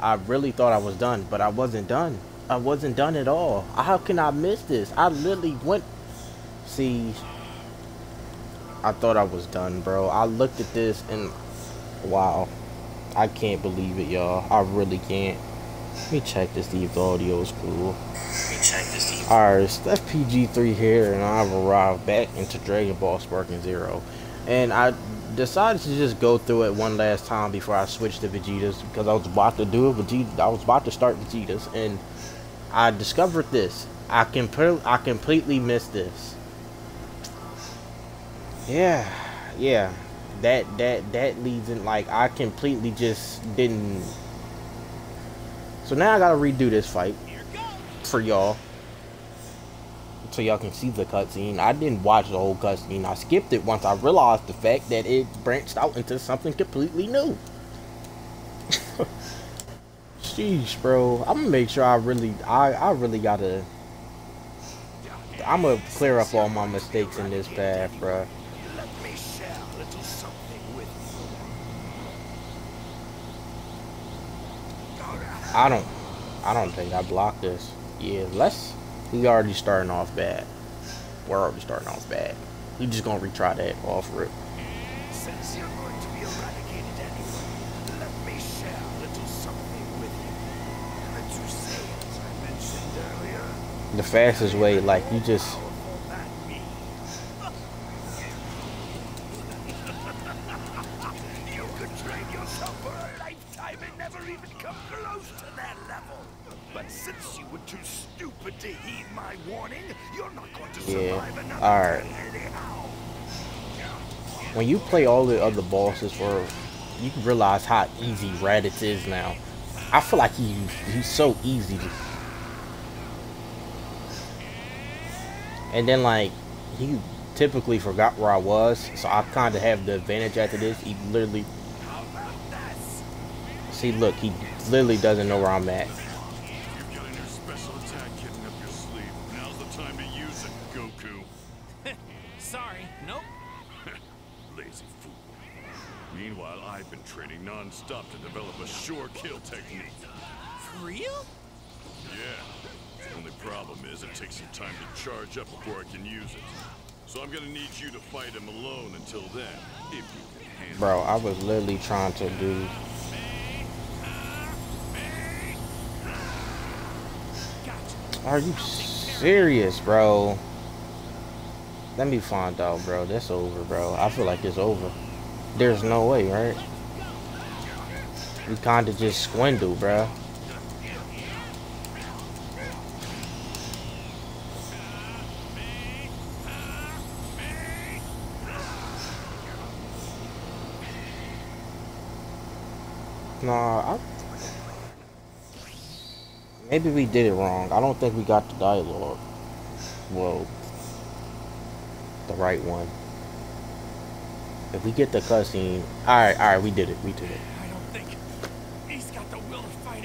I really thought I was done, but I wasn't done. I wasn't done at all. How can I miss this? I literally went. See, I thought I was done, bro. I looked at this and wow, I can't believe it, y'all. I really can't. Let me check this, see if the audio is cool. Let me check to see. Alright, it's StephPG3 here, and I've arrived back into Dragon Ball Sparking Zero. And I decided to just go through it one last time before I switched to Vegetas because I was about to do it. Vegeta, I was about to start Vegetas, and I discovered this. I can I completely missed this. Yeah, yeah. That that that leads in like I completely just didn't. So now I gotta redo this fight for y'all so y'all can see the cutscene. I didn't watch the whole cutscene. I skipped it once I realized the fact that it branched out into something completely new. Sheesh, bro. I'm gonna make sure I really, I, I really gotta. I'm gonna clear up all my mistakes in this path, bro. I don't, I don't think I blocked this. Yeah, let's we already starting off bad. We're already starting off bad. We just gonna retry that off rip. Since you're going to be eradicated anyway, let me share a little something with you. The two sayings I mentioned earlier. The fastest way, like you just When you play all the other bosses for you can realize how easy Raditz is now. I feel like he he's so easy And then like he typically forgot where I was, so I kinda have the advantage after this. He literally See look, he literally doesn't know where I'm at. Non-stop to develop a sure kill technique. For real? Yeah. The only problem is it takes some time to charge up before I can use it. So I'm gonna need you to fight him alone until then, if you can handle Bro, I was literally trying to do... Are you serious, bro? Let me find out, bro. That's over, bro. I feel like it's over. There's no way, right? We kinda just swindle, bro. Nah, I... Maybe we did it wrong. I don't think we got the dialogue. Well, the right one. If we get the cutscene... Alright, alright, we did it. We did it.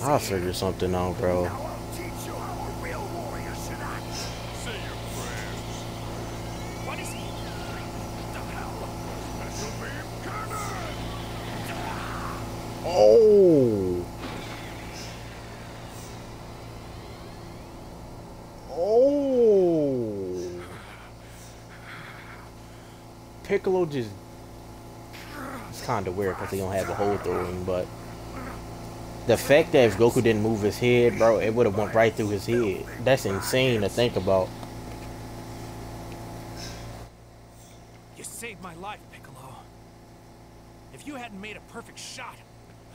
I'll figure something out, bro. Oh! oh. Piccolo just it's kind of weird because he don't have a hole through him, but the fact that if Goku didn't move his head, bro, it would have went right through his head. That's insane to think about. You saved my life, Piccolo. If you hadn't made a perfect shot,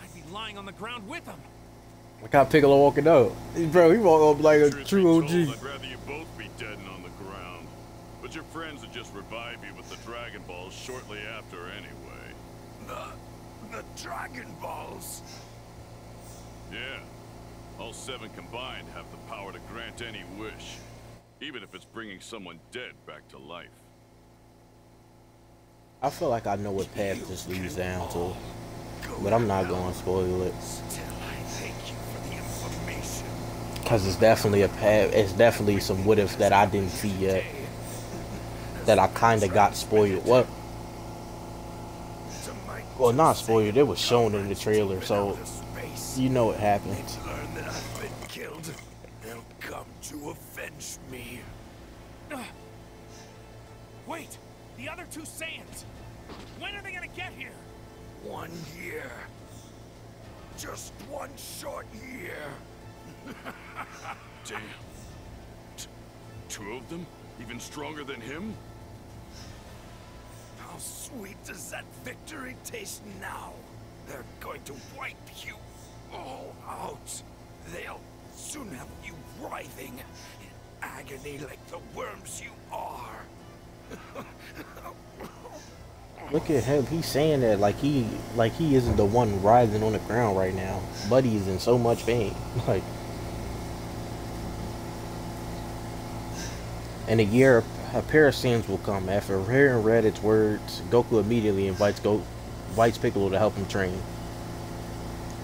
I'd be lying on the ground with him. Look how Piccolo walking up. Bro, he walk up like a true OG. I'd rather you both be dead and on the ground, But your friends would just revive you with the Dragon Balls shortly after anyway. The... the Dragon Balls? Yeah. All seven combined have the power to grant any wish, even if it's bringing someone dead back to life. I feel like I know what path this leads down to, but I'm not going to spoil it. Cause it's definitely a path. It's definitely some what if that I didn't see yet. That I kind of got spoiled. What? Well, not spoiled. It was shown in the trailer, so you know what happened. Learn that I've been killed. They'll come to avenge me. Wait, the other two Saiyans. When are they gonna get here? One year. Just one short year. Damn. T two of them? Even stronger than him? How sweet does that victory taste now? They're going to wipe you all out. They'll soon have you writhing in agony like the worms you are. Look at him. He's saying that like he like he isn't the one writhing on the ground right now. Buddy is in so much pain. Like in a year, a pair of Saiyans will come. After hearing Raditz's words, Goku immediately invites Go invites Piccolo to help him train.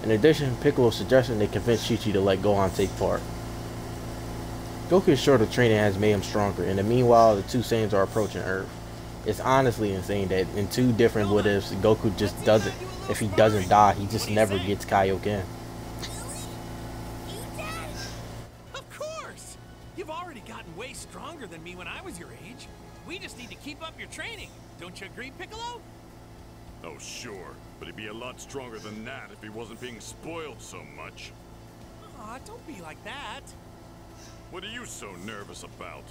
In addition, Piccolo suggesting they convince Chi-Chi to let Gohan take part. Goku is sure the training has made him stronger, and in the meanwhile, the two Saiyans are approaching Earth. It's honestly insane that in two different what ifs, Goku just doesn't, if he doesn't die, he just never gets Kaioken. Of course! You've already gotten way stronger than me when I was your age. We just need to keep up your training. Don't you agree, Piccolo? Oh, sure. But he'd be a lot stronger than that if he wasn't being spoiled so much. Aw, don't be like that. What are you so nervous about?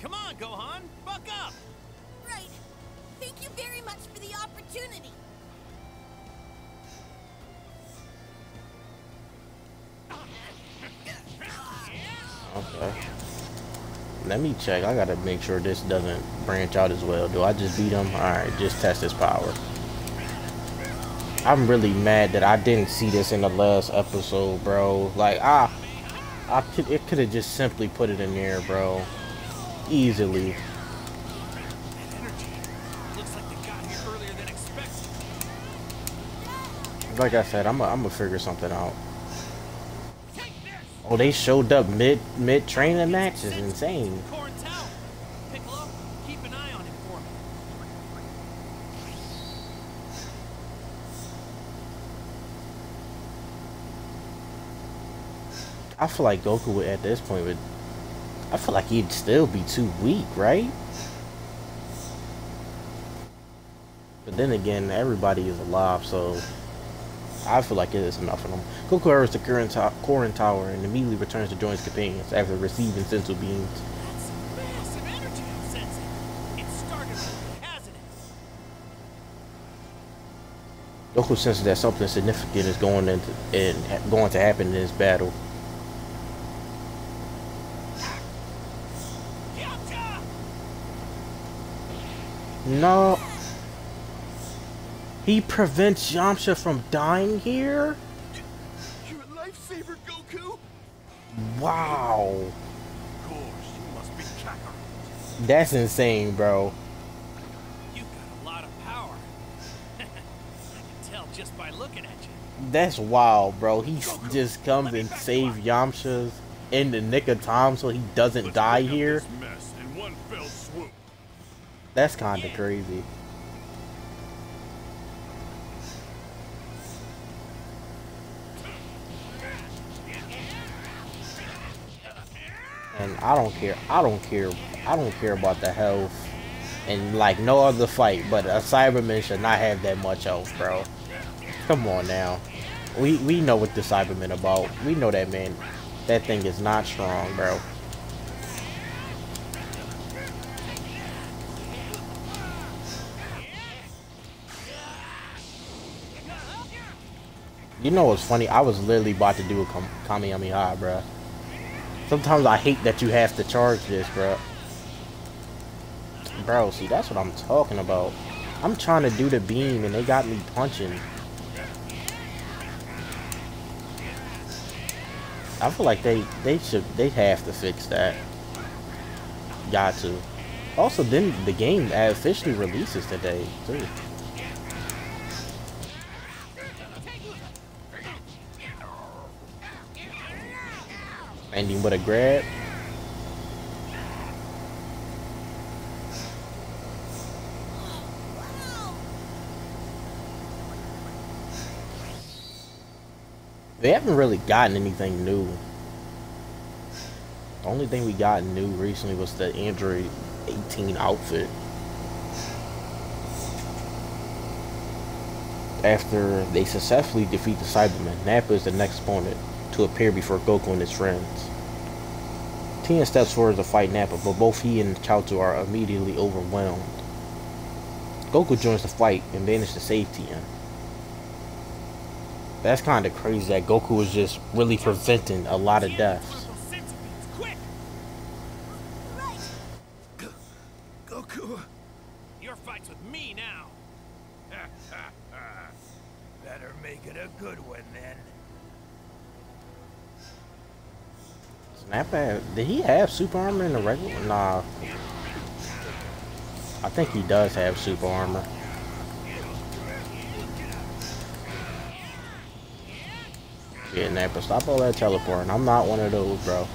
Come on, Gohan, buck up! Right. Thank you very much for the opportunity. Okay. Let me check. I gotta make sure this doesn't branch out as well. Do I just beat him? Alright, just test his power. I'm really mad that I didn't see this in the last episode, bro. Like, I, I could, it could have just simply put it in there, bro. Easily. Like I said, I'm I'm gonna figure something out. Oh, they showed up mid mid training match is insane. Piccolo, keep an eye on him for me. I feel like Goku would at this point would. I feel like he'd still be too weak, right? But then again, everybody is alive, so I feel like it is enough of them. Goku enters the Korin to- Tower and immediately returns to join his companions after receiving senzu beans. Goku senses that something significant is going into and going to happen in this battle. No. He prevents Yamcha from dying here? You're a lifesaver, Goku! Wow. Of course, you must be That's insane, bro. You've got a lot of power. I can tell just by looking at you. That's wild, bro. He just comes and saves Yamcha in the nick of time so he doesn't Let's die here. mess in one fell swoop. That's kind of crazy. And I don't care. I don't care. I don't care about the health and like no other fight, but a Saibaman should not have that much health, bro. Come on now. We we know what the Saibaman about. We know that man. That thing is not strong, bro. You know what's funny? I was literally about to do a Kam- Kamehameha, bruh. Sometimes I hate that you have to charge this, bro. Bro, see, that's what I'm talking about. I'm trying to do the beam and they got me punching. I feel like they they should they have to fix that. Got to. Also, then the game officially releases today too. Ending with a grab. They haven't really gotten anything new. The only thing we got new recently was the Android 18 outfit. After they successfully defeat the Saibamen, Nappa is the next opponent to appear before Goku and his friends. Tien steps forward to fight Nappa, but both he and Chaozu are immediately overwhelmed. Goku joins the fight and manages to save Tien. That's kind of crazy that Goku was just really preventing a lot of deaths. Quick! Right. Goku, Your fight's with me now. better make it a good one then. Snapback, did he have super armor in the regular? Nah. I think he does have super armor. Yeah, Nappa, stop all that teleporting. I'm not one of those, bro.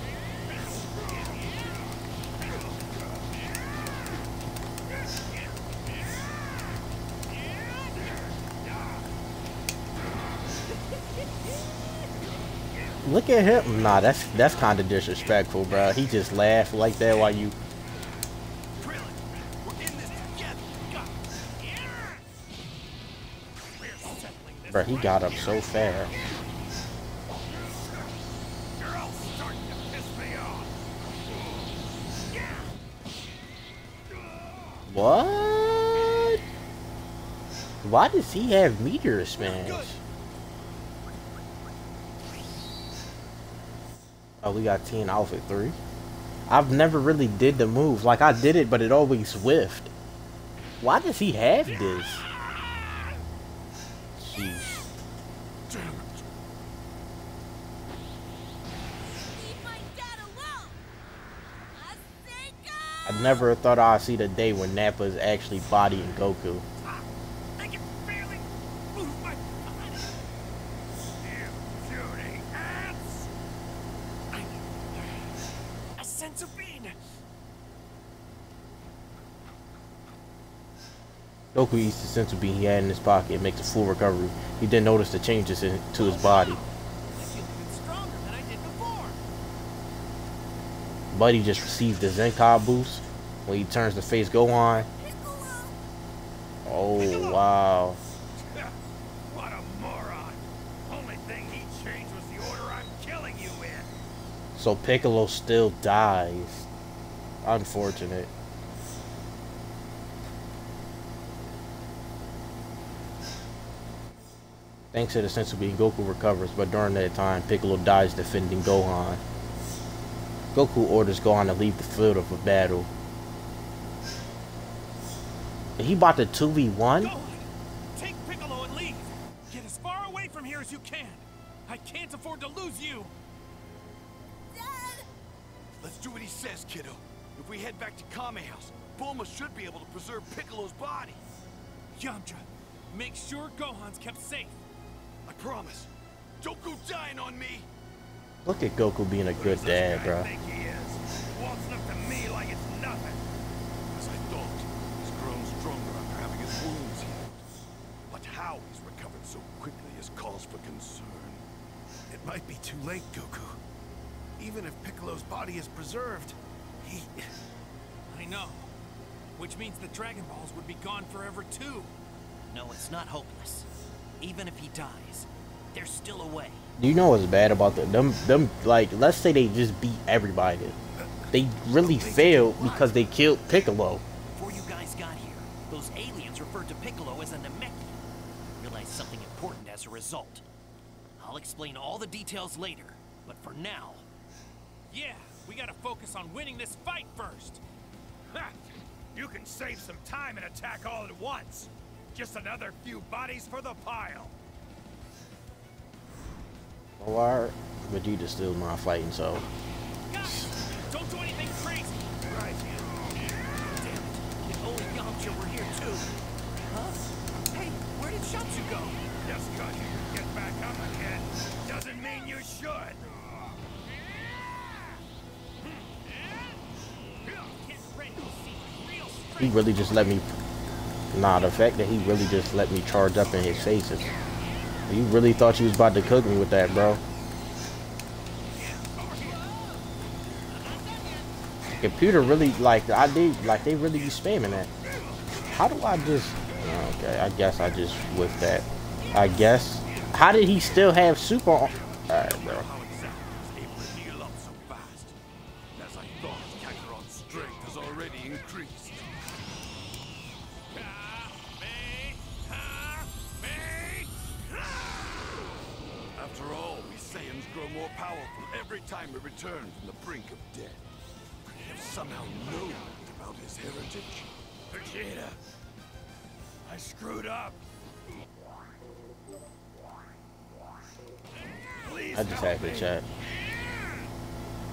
Look at him. Nah, that's that's kind of disrespectful, bro. He just laughed like that while you. Bro, he got up so off. What? Why does he have meteor smash? We got 10 outfit 3. I've never really did the move. Like, I did it, but it always whiffed. Why does he have this? Jeez. Damn it. I never thought I'd see the day when Nappa is actually bodying Goku. I can barely move my body. You puny ants. A senzu bean. Goku eats the senzu bean he had in his pocket and makes a full recovery. He then noticed the changes in, to his body. I feel even stronger than I did before. Buddy just received the Zenkai boost when he turns to face Gohan. Oh, wow. What a moron. Only thing he changed was the order I'm killing you in. So Piccolo still dies. Unfortunate. Thanks to the senzu bean, Goku recovers, but during that time, Piccolo dies defending Gohan. Goku orders Gohan to leave the field of a battle. He about to 2v1? Go! Take Piccolo and leave. Get as far away from here as you can. I can't afford to lose you. Dad! Let's do what he says, kiddo. If we head back to Kame House, Bulma should be able to preserve Piccolo's body. Yamcha, make sure Gohan's kept safe. I promise. Don't go dying on me. Look at Goku being a good dad, bro. Think he is. Walks up to me like it's nothing. As I thought, he's grown stronger after having his wounds healed. But how he's recovered so quickly is cause for concern. It might be too late, Goku. Even if Piccolo's body is preserved, he... I know. Which means the Dragon Balls would be gone forever too. No, it's not hopeless. Even if he dies, there's still a way. You know what's bad about the, them? Them like, let's say they just beat everybody. They really failed because they killed Piccolo. Before you guys got here, those aliens referred to Piccolo as a Namekian. Realized something important as a result. I'll explain all the details later, but for now, Yeah, we gotta focus on winning this fight first. Ha! You can save some time and attack all at once. Just another few bodies for the pile. Alright. Vegeta's still not fighting, so Guys, don't do anything crazy. Right. Damn it. If only Yamcha were here too. Huh? Hey, where did Chaozu go? Just cause you get back up again doesn't mean you should. Hmm. Get ready to see real strength. he really just let me. Nah, the fact that he really just let me charge up in his faces. You really thought you was about to cook me with that, bro. Computer really like I did like they really be spamming that. How do I just? Okay, I guess I just with that. I guess. How did he still have super? All right, bro. Time we return from the brink of death. Could he have somehow known about his heritage? Vegeta, I screwed up. Please I just had to check.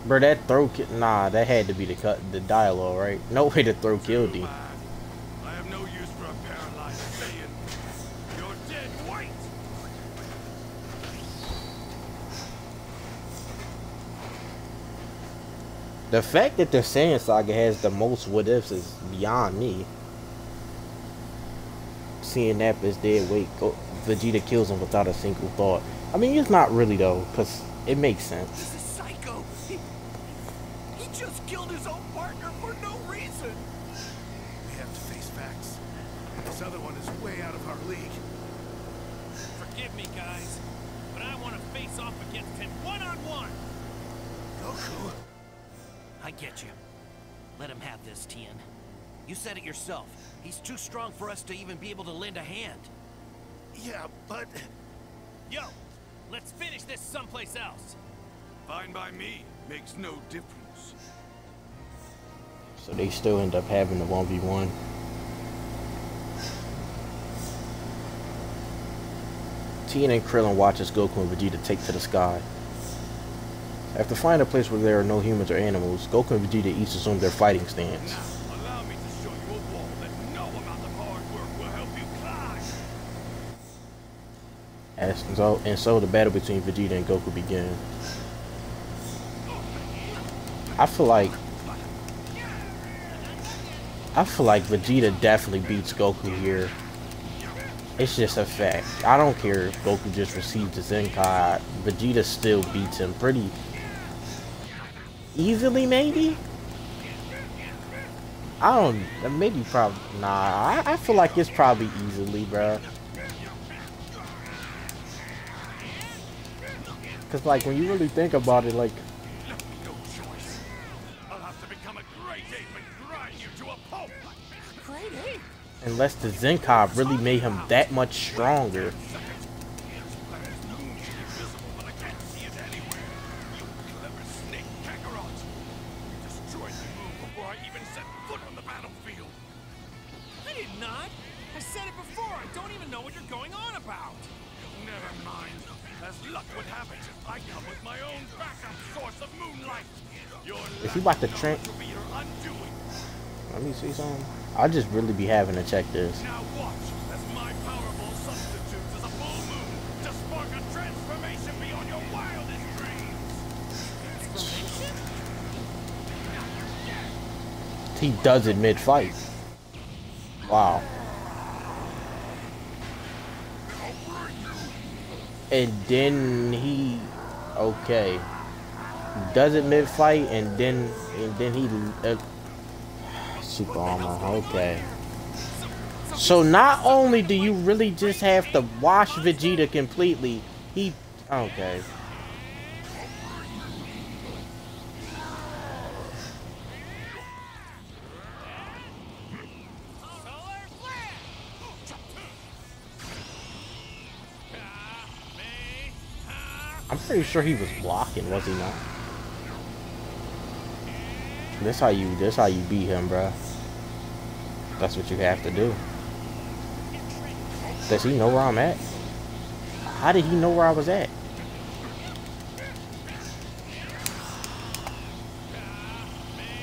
Bro, that throw nah, that had to be the cut the dialogue, right? No way to throw killed him. Man, I have no use for a paralyzed Saiyan. You're dead weight! The fact that the Saiyan Saga has the most what ifs is beyond me. Seeing Nappa's dead weight, go, Vegeta kills him without a single thought. I mean, it's not really though, cause it makes sense. This is Psycho. He, he just killed his own partner for no reason. We have to face facts. This other one is way out of our league. Forgive me, guys, but I want to face off against him one on one. Goku? I get you. Let him have this, Tien. You said it yourself. He's too strong for us to even be able to lend a hand. Yeah, but Yo, let's finish this someplace else. Fine by me. Makes no difference. So they still end up having the one v one. Tien and Krillin watches Goku and Vegeta take to the sky. After finding a place where there are no humans or animals, Goku and Vegeta each assume their fighting stance. Now, allow me to show you a wall that no amount of hard work will help you climb. As, so, and so the battle between Vegeta and Goku begins. I feel like I feel like Vegeta definitely beats Goku here. It's just a fact. I don't care if Goku just received the Zenkai. Vegeta still beats him pretty easily, maybe. I don't. Maybe probably. Nah. I, I feel like it's probably easily, bruh. Cause like when you really think about it, like no unless the Zenkai really made him that much stronger. Undoing. Let me see something. I just really be having to check this. Now watch as my powerball substitutes as a full moon to spark a transformation beyond your wildest dreams. He does it mid-fight. Wow. And then he, okay, does it mid-fight, and then and then he uh, super armor. Okay. So not only do you really just have to wash Vegeta completely, he okay. I'm pretty sure he was blocking, was he not? This how you this how you beat him, bro. That's what you have to do. Does he know where I'm at? How did he know where I was at?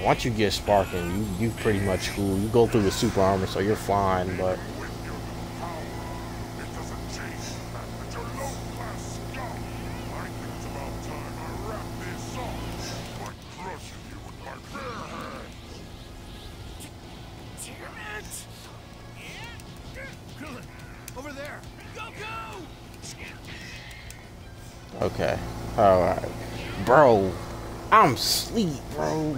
Once you get sparking, you you pretty much cool. You go through the super armor, so you're fine, but okay, all right, bro. I'm sleep, bro.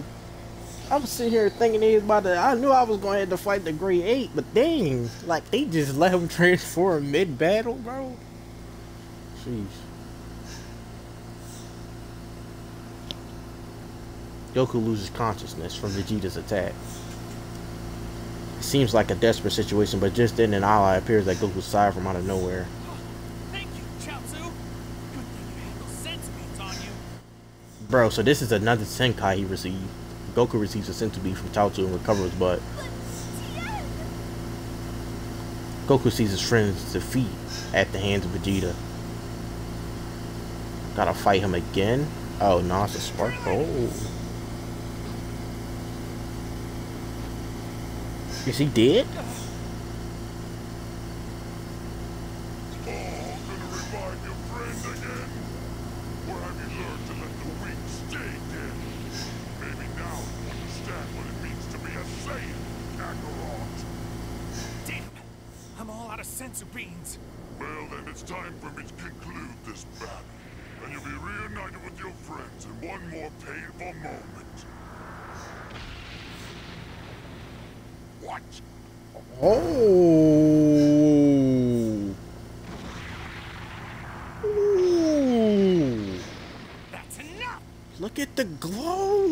I'm sitting here thinking was about to. I knew I was going to have to fight the Great Ape, but dang, like they just let him transform mid battle, bro. Jeez. Goku loses consciousness from Vegeta's attack. It seems like a desperate situation, but just then an ally appears at Goku's side from out of nowhere. Thank you, Chaozu. Good thing you had those senzu beans on you. Bro, so this is another Zenkai he received. Goku receives a senzu bean from Chaozu and recovers, But Goku sees his friend's defeat at the hands of Vegeta. Gotta fight him again? Oh, no, it's a spark. Oh. Is he dead? Oh, gonna revive your friend again? Or have you learned to let the weak stay dead? Maybe now you understand what it means to be a Saiyan, Kakarot. Damn! I'm all out of senzu beans. Well, then it's time for me to conclude this battle. And you'll be reunited with your friends in one more painful moment. What? Oh. Ooh. That's enough! Look at the glow.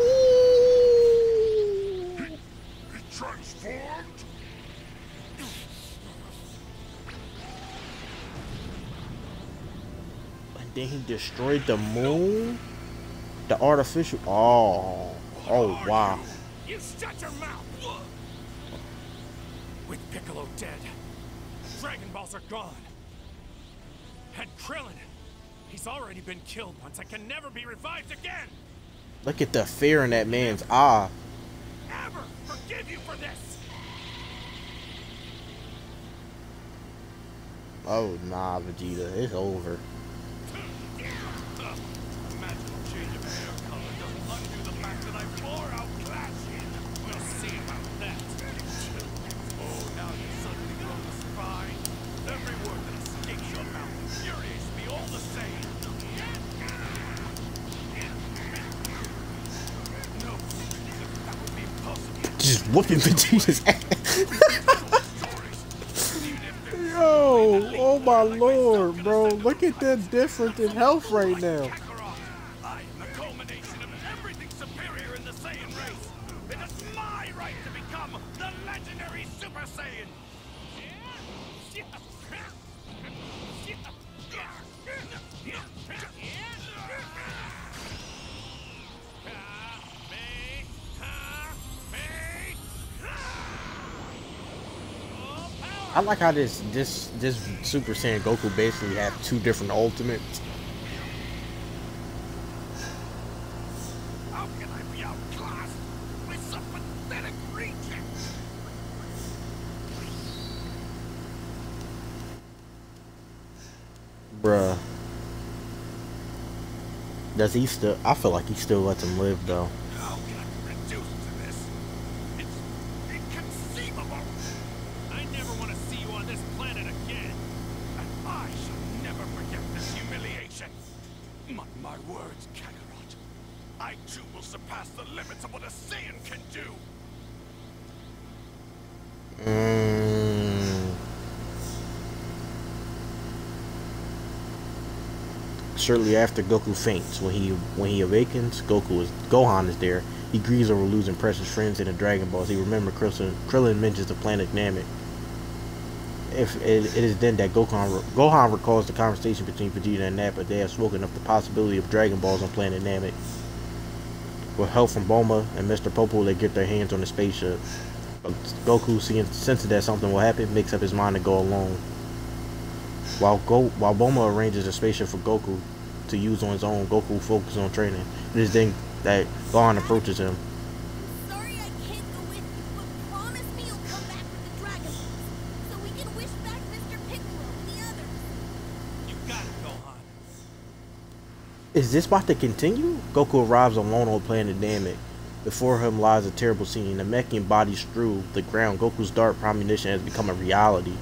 Ooh. He transformed? And then he destroyed the moon. The artificial. Oh. Oh wow. You shut your mouth! With Piccolo dead, Dragon Balls are gone. And Krillin, he's already been killed once and can never be revived again! Look at the fear in that man's eye. Ever forgive you for this! Oh nah, Vegeta, it's over. Imagine a change of hair color doesn't undo the fact that I far outclass you. We'll see about that. Oh, now you're suddenly grown a spine. Every word that escapes your mouth infuriates me all the same. No, that would be impossible. Just whooping Vegeta's ass. Yo, oh my lord, bro. Look at that difference in health right now. I like how this this this Super Saiyan Goku basically have two different ultimates. How can I be outclassed by some pathetic reject? Bruh. Does he still I feel like he still lets him live though. How can I be reduced to this? It's inconceivable. I never want to see you on this planet again. And I shall never forget this humiliation. Mark my words, Kakarot. I too will surpass the limits of what a Saiyan can do. Mm. After Goku faints, when he when he awakens, Goku is Gohan is there. He grieves over losing precious friends in the Dragon Balls. He remembers Krillin, Krillin mentions the planet Namek. If it, it is then that Gohan Gohan recalls the conversation between Vegeta and Nappa. They have spoken of the possibility of Dragon Balls on planet Namek. With help from Bulma and Mr. Popo, they get their hands on the spaceship. Goku, seeing sensing that something will happen, makes up his mind to go alone. While Go while Bulma arranges a spaceship for Goku to use on his own, Goku focuses on training. It is then that Gohan approaches him. Sorry I can't go with you, but promise me you'll come back with the Dragon Balls so we can wish back Mr. Piccolo and the others. You got it, Gohan. Is this about to continue? Goku arrives alone on planet Namek. Before him lies a terrible scene. The Namekian bodies strew the ground. Goku's dark premonition has become a reality.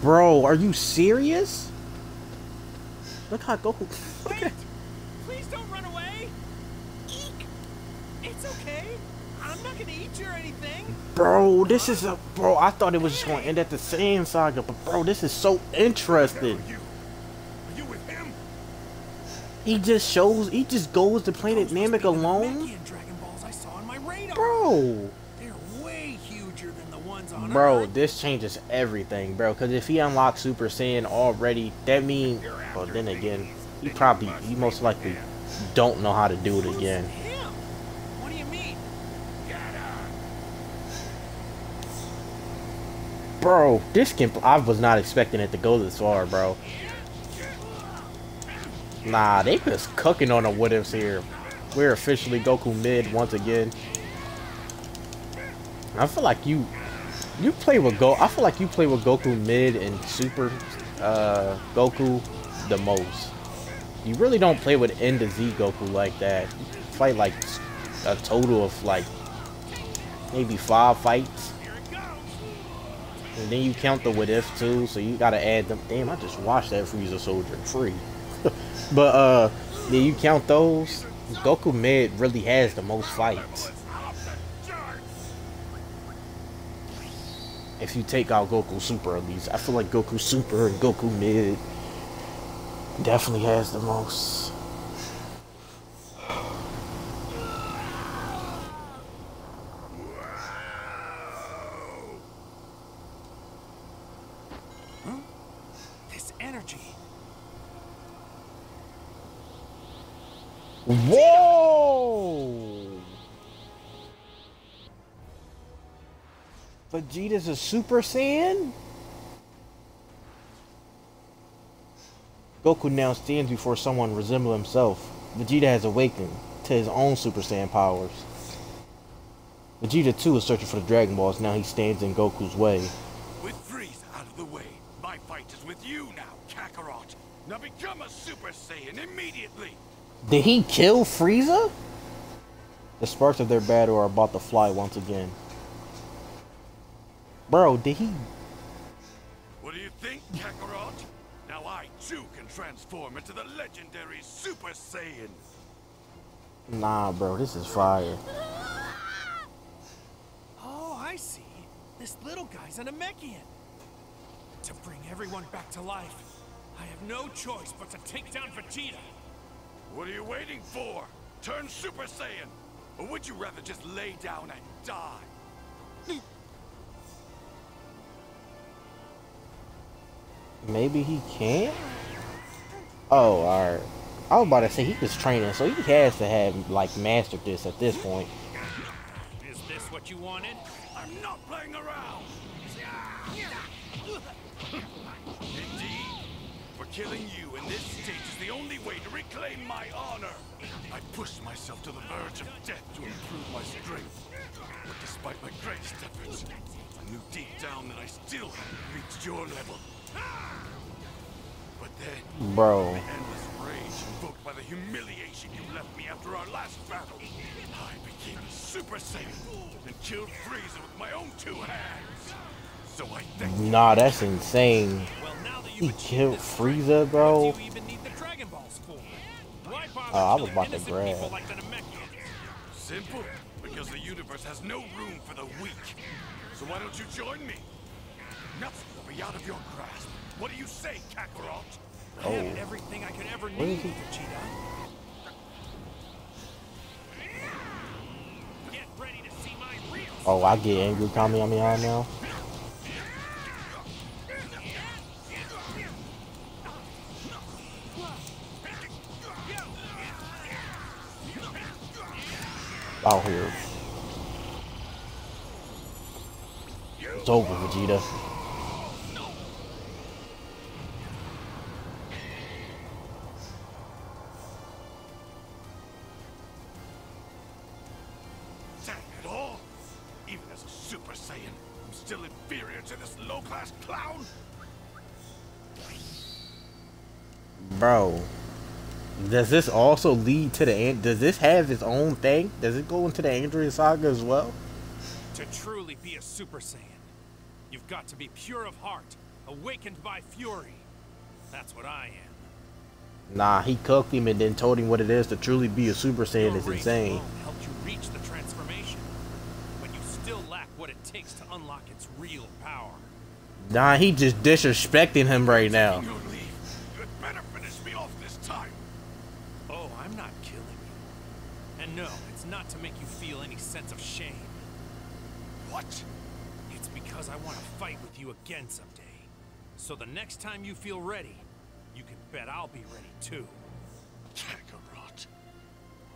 Bro, are you serious? Look how Goku. Wait! Please don't run away! Eek! It's okay. I'm not gonna eat you or anything. bro, this is a bro. I thought it was just gonna end at the Saiyan Saga, but bro, this is so interesting. you? Are you with him? He just shows. He just goes to Planet Namek alone, Namekian Dragon Balls I saw on my radar. bro. They're way huger than the ones on Bro, this changes everything, bro. Because if he unlocks Super Saiyan already, that means. Well, then again, he probably, he most likely don't know how to do it again. Him? What do you mean? Bro, this can. I was not expecting it to go this far, bro. Nah, they just cooking on the what ifs here. We're officially Goku mid once again. I feel like you, you play with Go. I feel like you play with Goku mid and Super, uh, Goku the most. You really don't play with N to Z Goku like that. You fight like a total of like maybe five fights. And then you count the what if too, so you gotta add them. Damn, I just watched that Frieza Soldier free. but uh, yeah, you count those. Goku Mid really has the most fights. If you take out Goku Super at least, I feel like Goku Super and Goku Mid definitely has the most. This energy. Whoa! Vegeta's a Super Saiyan? Goku now stands before someone resembling himself. Vegeta has awakened to his own Super Saiyan powers. Vegeta too is searching for the Dragon Balls. Now he stands in Goku's way. With Frieza out of the way, my fight is with you now, Kakarot. Now become a Super Saiyan immediately. Did he kill Frieza? The sparks of their battle are about to fly once again. Bro, did he What do you think, Kakarot? Now I too can transform into the legendary Super Saiyan. Nah, bro, this is fire. Oh, I see. This little guy's an Namekian. To bring everyone back to life, I have no choice but to take down Vegeta. What are you waiting for? Turn Super Saiyan! Or would you rather just lay down and die? Maybe he can? Oh, alright. I was about to say he was training, so he has to have like mastered this at this point. Is this what you wanted? I'm not playing around! Indeed, for killing you in this state is the only way to reclaim my honor. I pushed myself to the verge of death to improve my strength. But despite my greatest efforts, I knew deep down that I still hadn't reached your level. But then, Bro. endless rage invoked by the humiliation you left me after our last battle, I became a Super Saiyan and killed Frieza with my own two hands. So I thank you. Nah, that's insane. Well, now that He killed Frieza, bro. What do you even need the Dragon Balls for? Why bother Oh, I was about to grab. like? Simple, because the universe has no room for the weak. So why don't you join me? Nothing be out of your grasp. What do you say, Kakarot? I have Oh. everything I could ever need, he- Vegeta. Get ready to see my real Oh, I get angry Kamehameha now. Out here. It's over, Vegeta. Low-class clown? Bro, does this also lead to the end? Does this have its own thing? Does it go into the Android Saga as well? To truly be a Super Saiyan, you've got to be pure of heart, awakened by fury. That's what I am. Nah, he cooked him and then told him what it is to truly be a Super Saiyan Your is insane. helped you reach the transformation, but you still lack what it takes to unlock its real power. Nah, he just disrespecting him right now. Oh, I'm not killing you. And no, it's not to make you feel any sense of shame. What? It's because I want to fight with you again someday. So the next time you feel ready, you can bet I'll be ready too. Kakarot.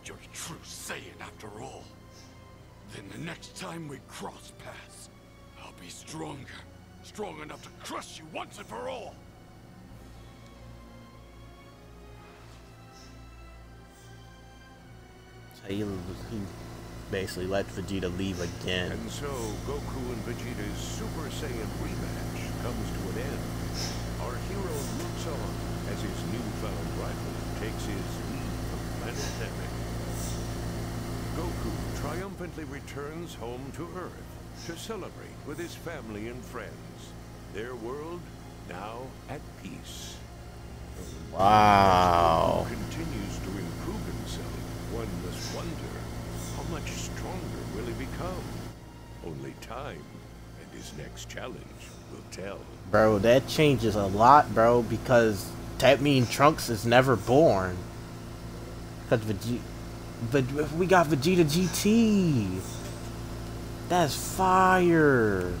You're a true Saiyan after all. Then the next time we cross paths, I'll be stronger. Strong enough to crush you once and for all. He, he basically let Vegeta leave again. And so Goku and Vegeta's Super Saiyan rematch comes to an end. Our hero looks on as his newfound rival takes his leave from planet Namek. Goku triumphantly returns home to Earth to celebrate with his family and friends. Their world now at peace. Wow. Continues to improve himself. One must wonder how much stronger will he become? Only time and his next challenge will tell. Bro, that changes a lot, bro, because that means Trunks is never born. Because Vegeta, but we got Vegeta GT. That's fire.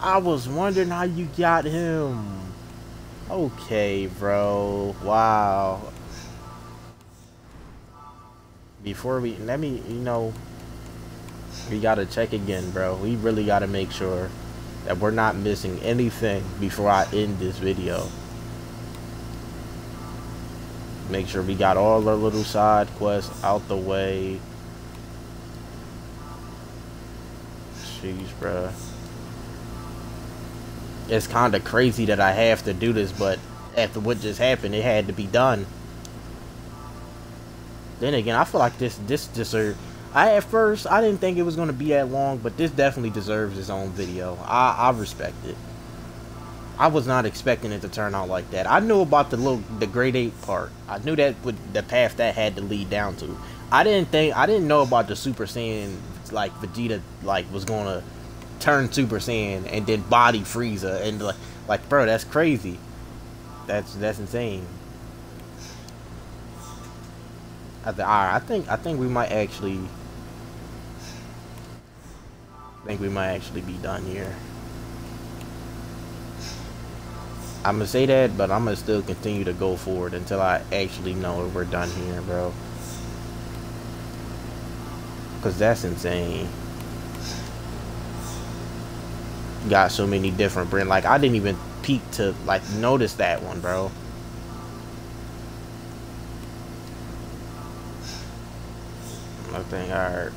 I was wondering how you got him. Okay, bro. Wow. Before we, let me, you know, we gotta check again, bro. We really gotta make sure that we're not missing anything before I end this video. Make sure we got all our little side quests out the way. Bruh. It's kind of crazy that I have to do this, but after what just happened, it had to be done. Then again, I feel like this this deserves. I at first I didn't think it was gonna be that long, but this definitely deserves its own video. I I respect it. I was not expecting it to turn out like that. I knew about the little the Great Ape part. I knew that would the path that had to lead down to. I didn't think I didn't know about the Super Saiyan like Vegeta like was gonna turn Super Saiyan and then body Frieza and like like bro that's crazy. That's that's insane. I, th- I think I think we might actually I think we might actually be done here. I'm gonna say that, but I'm gonna still continue to go forward until I actually know if we're done here, bro. Cause that's insane. Got so many different brand. Like I didn't even peek to like notice that one, bro. Nothing. Alright.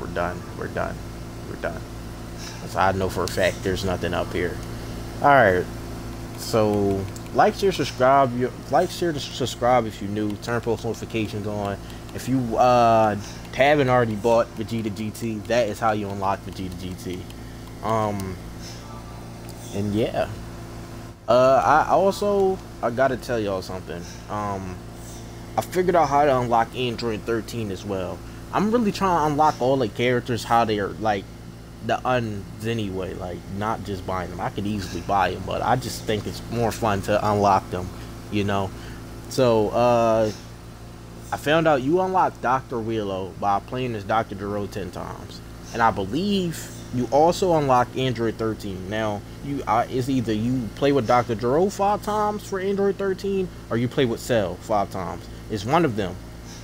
We're done. We're done. We're done. So I know for a fact there's nothing up here. Alright. So like, share, subscribe. Like, share, to subscribe if you're new. Turn post notifications on. If you uh haven't already bought Vegeta GT, that is how you unlock Vegeta GT. Um, and yeah. Uh, I also I gotta tell y'all something. Um, I figured out how to unlock Android 13 as well. I'm really trying to unlock all the characters how they are like the uns anyway, like not just buying them. I could easily buy them, but I just think it's more fun to unlock them, you know. So uh, I found out you unlock Dr. Wheelo by playing as Dr. Gero 10 times, and I believe you also unlock Android 13. Now, you uh, it's either you play with Dr. Gero five times for Android 13, or you play with Cell five times. It's one of them.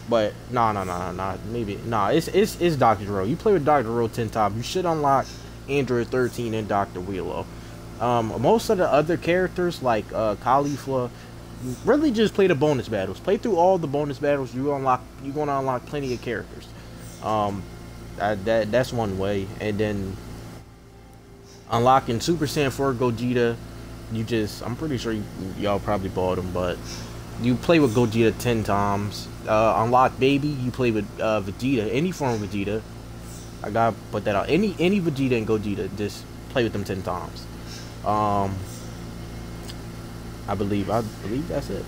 But no, no, no, no. Maybe no. It's it's it's Dr. Gero. You play with Dr. Gero ten times. You should unlock Android 13 and Dr. Wheelo. Um, most of the other characters, like uh, Caulifla, really just play the bonus battles. Play through all the bonus battles. You unlock. You're gonna unlock plenty of characters. Um, that, that that's one way. And then unlocking Super Saiyan 4 Gogeta. You just. I'm pretty sure y'all probably bought them, but you play with Gogeta 10 times. Uh, unlock Baby. You play with uh, Vegeta. Any form of Vegeta. I gotta put that out. Any any Vegeta and Gogeta, just play with them 10 times. Um, I believe I believe that's it.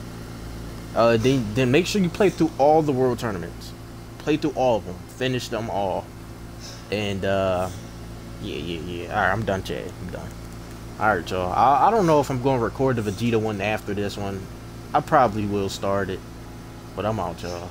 Uh, then then make sure you play through all the world tournaments. Play through all of them. Finish them all. And uh, yeah yeah yeah. All right, I'm done, Chad. I'm done. All right, y'all. I, I don't know if I'm going to record the Vegeta one after this one. I probably will start it, but I'm out, y'all.